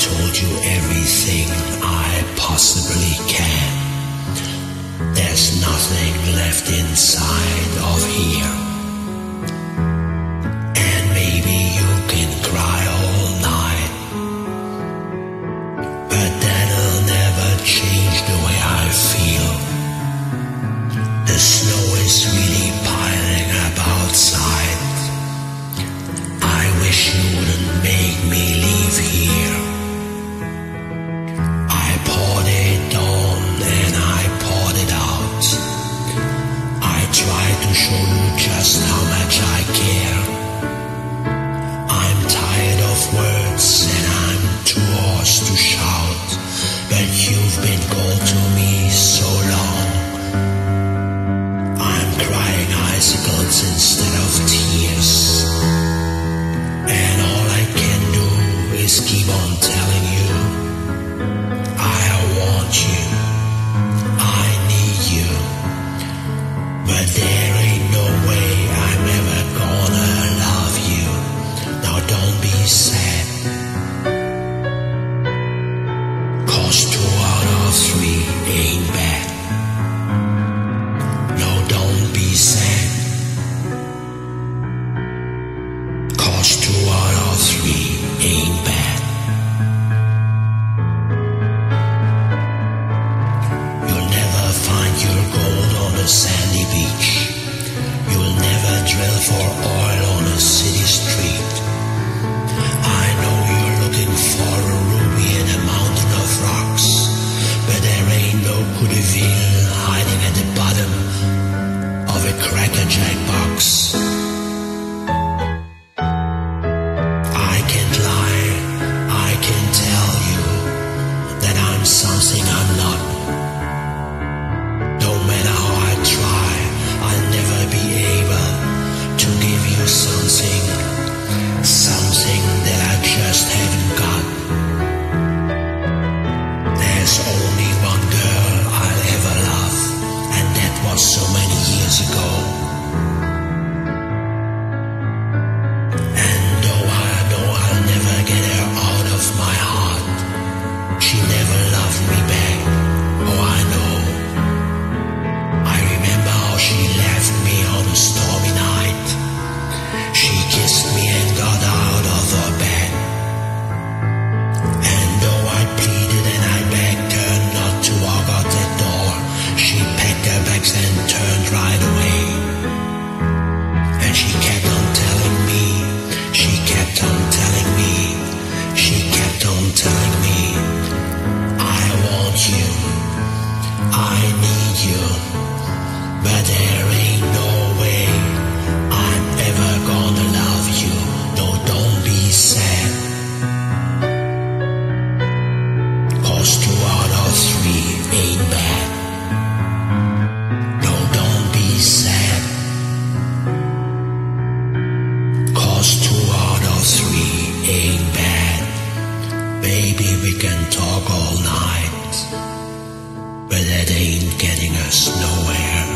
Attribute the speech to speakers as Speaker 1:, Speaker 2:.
Speaker 1: told you everything I possibly can. There's nothing left inside of here. you've been cold to me so long. I'm crying icicles instead of tears. Amen. divino. Maybe we can talk all night, but that ain't getting us nowhere.